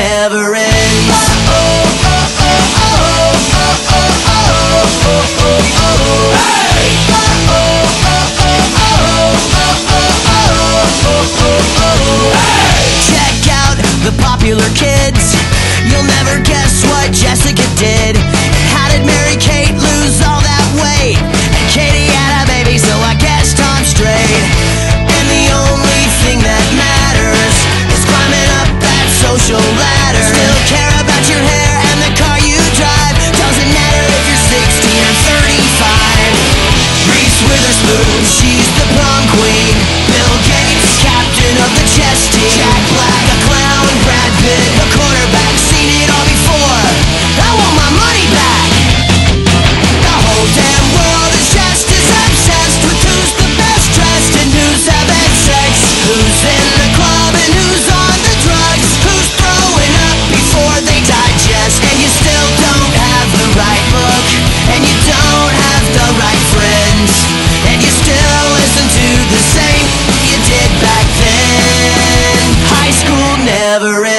never end. Never